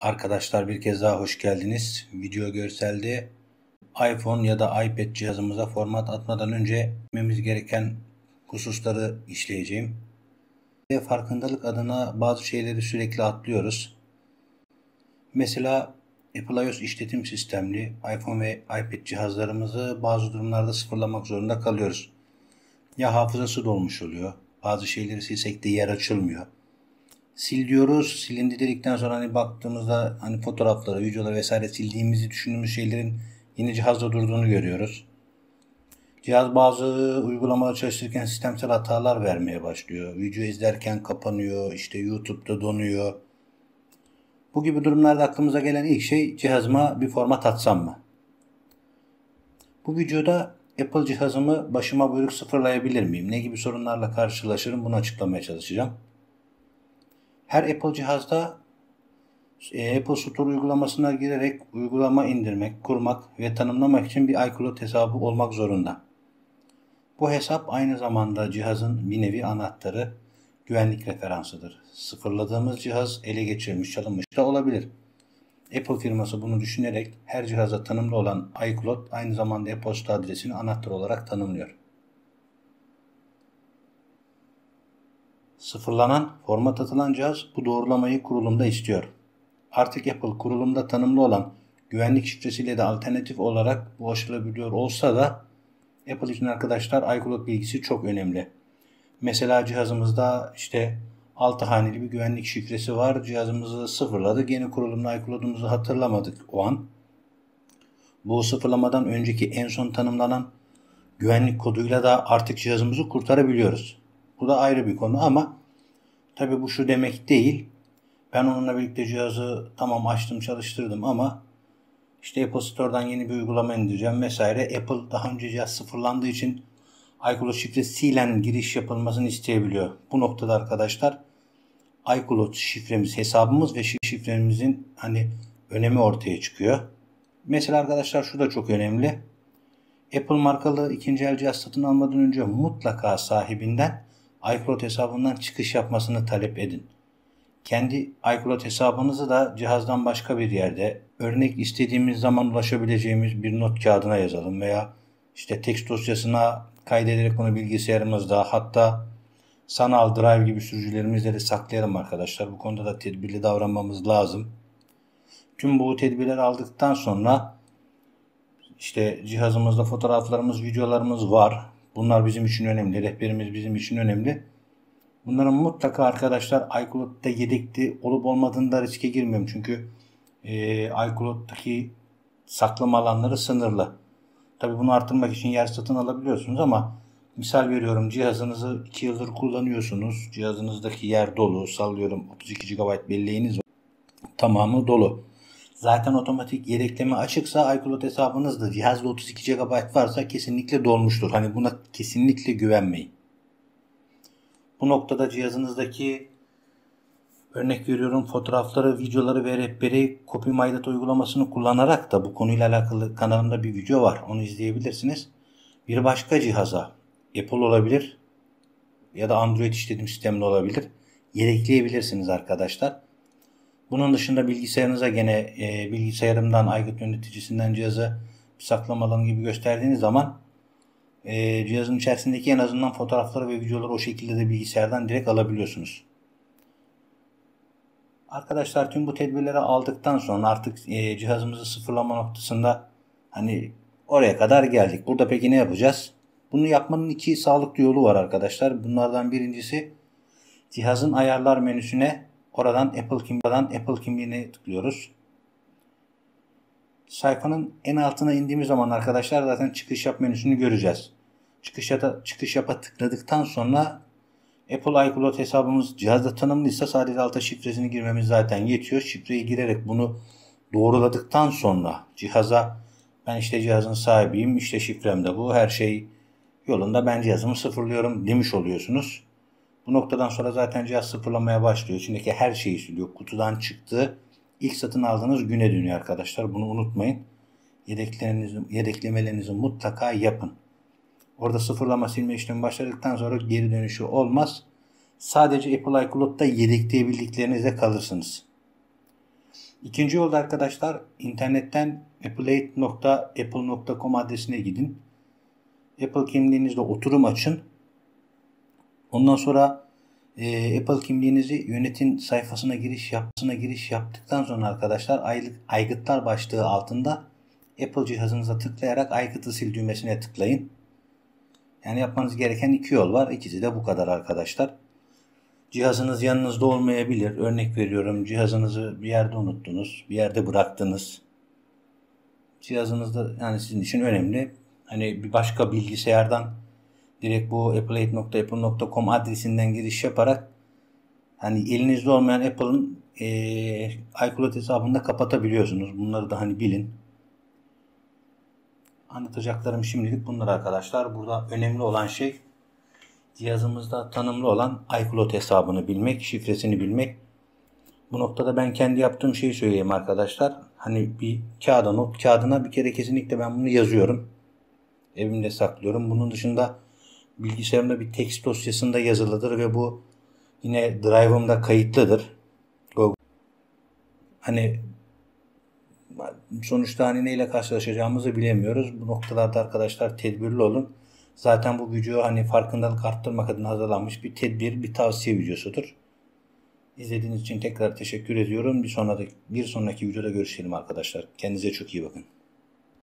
Arkadaşlar bir kez daha hoş geldiniz. Video görselde iPhone ya da iPad cihazımıza format atmadan önce bilmemiz gereken hususları işleyeceğim. Ve farkındalık adına bazı şeyleri sürekli atlıyoruz. Mesela Apple iOS işletim sistemli iPhone ve iPad cihazlarımızı bazı durumlarda sıfırlamak zorunda kalıyoruz. Ya hafızası dolmuş oluyor. Bazı şeyleri silsek de yer açılmıyor sil diyoruz. Silindi dedikten sonra hani baktığımızda hani fotoğrafları, videoları vesaire sildiğimizi düşündüğümüz şeylerin yine cihazda durduğunu görüyoruz. Cihaz bazı uygulamalar çalıştırırken sistemsel hatalar vermeye başlıyor. Video izlerken kapanıyor, işte YouTube'da donuyor. Bu gibi durumlarda aklımıza gelen ilk şey cihazıma bir format atsam mı? Bu videoda Apple cihazımı başıma buyruk sıfırlayabilir miyim? Ne gibi sorunlarla karşılaşırım bunu açıklamaya çalışacağım. Her Apple cihazda e, Apple Store uygulamasına girerek uygulama indirmek, kurmak ve tanımlamak için bir iCloud hesabı olmak zorunda. Bu hesap aynı zamanda cihazın bir nevi anahtarı, güvenlik referansıdır. Sıfırladığımız cihaz ele geçirilmiş, çalınmış da olabilir. Apple firması bunu düşünerek her cihaza tanımlı olan iCloud aynı zamanda e-posta adresini anahtar olarak tanımlıyor. Sıfırlanan, format atılan cihaz bu doğrulamayı kurulumda istiyor. Artık Apple kurulumda tanımlı olan güvenlik şifresiyle de alternatif olarak ulaşılabiliyor olsa da Apple için arkadaşlar iCloud bilgisi çok önemli. Mesela cihazımızda işte 6 haneli bir güvenlik şifresi var. Cihazımızı sıfırladık. Yeni kurulumda iCloud'umuzu hatırlamadık o an. Bu sıfırlamadan önceki en son tanımlanan güvenlik koduyla da artık cihazımızı kurtarabiliyoruz. Bu da ayrı bir konu ama tabi bu şu demek değil. Ben onunla birlikte cihazı tamam açtım çalıştırdım ama işte Apple Store'dan yeni bir uygulama indireceğim vesaire. Apple daha önce cihaz sıfırlandığı için iCloud şifresiyle giriş yapılmasını isteyebiliyor. Bu noktada arkadaşlar iCloud şifremiz, hesabımız ve şifremizin hani önemi ortaya çıkıyor. Mesela arkadaşlar şu da çok önemli. Apple markalı ikinci el cihaz satın almadan önce mutlaka sahibinden iCloud hesabından çıkış yapmasını talep edin. Kendi iCloud hesabınızı da cihazdan başka bir yerde örnek istediğimiz zaman ulaşabileceğimiz bir not kağıdına yazalım veya işte text dosyasına kaydederek bunu bilgisayarımızda hatta sanal drive gibi sürücülerimizde de saklayalım arkadaşlar. Bu konuda da tedbirli davranmamız lazım. Tüm bu tedbirleri aldıktan sonra işte cihazımızda fotoğraflarımız, videolarımız var. Bunlar bizim için önemli. Rehberimiz bizim için önemli. Bunların mutlaka arkadaşlar iCloud'da yedekli olup olmadığında riske girmiyorum. Çünkü e, iCloud'daki saklama alanları sınırlı. Tabi bunu arttırmak için yer satın alabiliyorsunuz ama misal veriyorum cihazınızı 2 yıldır kullanıyorsunuz. Cihazınızdaki yer dolu. Sallıyorum 32 GB belleğiniz var. Tamamı dolu. Zaten otomatik yedekleme açıksa iCloud hesabınızda cihazda 32 GB varsa kesinlikle dolmuştur. Hani buna kesinlikle güvenmeyin. Bu noktada cihazınızdaki örnek veriyorum fotoğrafları, videoları ve rehberi CopyMyData uygulamasını kullanarak da bu konuyla alakalı kanalımda bir video var. Onu izleyebilirsiniz. Bir başka cihaza Apple olabilir ya da Android işletim sistemli olabilir. Yedekleyebilirsiniz arkadaşlar. Bunun dışında bilgisayarınıza gene e, bilgisayarımdan aygıt yöneticisinden cihazı saklama alanı gibi gösterdiğiniz zaman e, cihazın içerisindeki en azından fotoğrafları ve videoları o şekilde de bilgisayardan direkt alabiliyorsunuz. Arkadaşlar tüm bu tedbirleri aldıktan sonra artık e, cihazımızı sıfırlama noktasında hani oraya kadar geldik. Burada peki ne yapacağız? Bunu yapmanın iki sağlıklı yolu var arkadaşlar. Bunlardan birincisi cihazın ayarlar menüsüne Oradan Apple kimliğinden Apple kimliğine tıklıyoruz. Sayfanın en altına indiğimiz zaman arkadaşlar zaten çıkış yap menüsünü göreceğiz. Çıkış yapa, çıkış yapa tıkladıktan sonra Apple iCloud hesabımız cihazda tanımlıysa sadece alta şifresini girmemiz zaten yetiyor. Şifreyi girerek bunu doğruladıktan sonra cihaza ben işte cihazın sahibiyim işte şifrem de bu her şey yolunda ben cihazımı sıfırlıyorum demiş oluyorsunuz. Bu noktadan sonra zaten cihaz sıfırlamaya başlıyor. İçindeki her şeyi siliyor. Kutudan çıktı. İlk satın aldığınız güne dönüyor arkadaşlar. Bunu unutmayın. Yedeklerinizi, yedeklemelerinizi mutlaka yapın. Orada sıfırlama silme işlemi başladıktan sonra geri dönüşü olmaz. Sadece Apple iCloud'da yedekleyebildiklerinize kalırsınız. İkinci yolda arkadaşlar internetten appleate.apple.com adresine gidin. Apple kimliğinizde oturum açın. Ondan sonra e, Apple kimliğinizi yönetim sayfasına giriş yapısına giriş yaptıktan sonra arkadaşlar aylık aygıtlar başlığı altında Apple cihazınıza tıklayarak aygıtı sil düğmesine tıklayın. Yani yapmanız gereken iki yol var. İkisi de bu kadar arkadaşlar. Cihazınız yanınızda olmayabilir. Örnek veriyorum cihazınızı bir yerde unuttunuz. Bir yerde bıraktınız. Cihazınızda yani sizin için önemli. Hani bir başka bilgisayardan direkt bu appleate.apple.com adresinden giriş yaparak hani elinizde olmayan Apple'ın e, iCloud hesabını da kapatabiliyorsunuz. Bunları da hani bilin. Anlatacaklarım şimdilik bunlar arkadaşlar. Burada önemli olan şey cihazımızda tanımlı olan iCloud hesabını bilmek, şifresini bilmek. Bu noktada ben kendi yaptığım şeyi söyleyeyim arkadaşlar. Hani bir kağıda not kağıdına bir kere kesinlikle ben bunu yazıyorum. Evimde saklıyorum. Bunun dışında bilgisayarımda bir text dosyasında yazılıdır ve bu yine drive'ımda kayıtlıdır. Hani sonuçta hani neyle karşılaşacağımızı bilemiyoruz. Bu noktalarda arkadaşlar tedbirli olun. Zaten bu video hani farkındalık arttırmak adına hazırlanmış bir tedbir, bir tavsiye videosudur. İzlediğiniz için tekrar teşekkür ediyorum. Bir sonraki, bir sonraki videoda görüşelim arkadaşlar. Kendinize çok iyi bakın.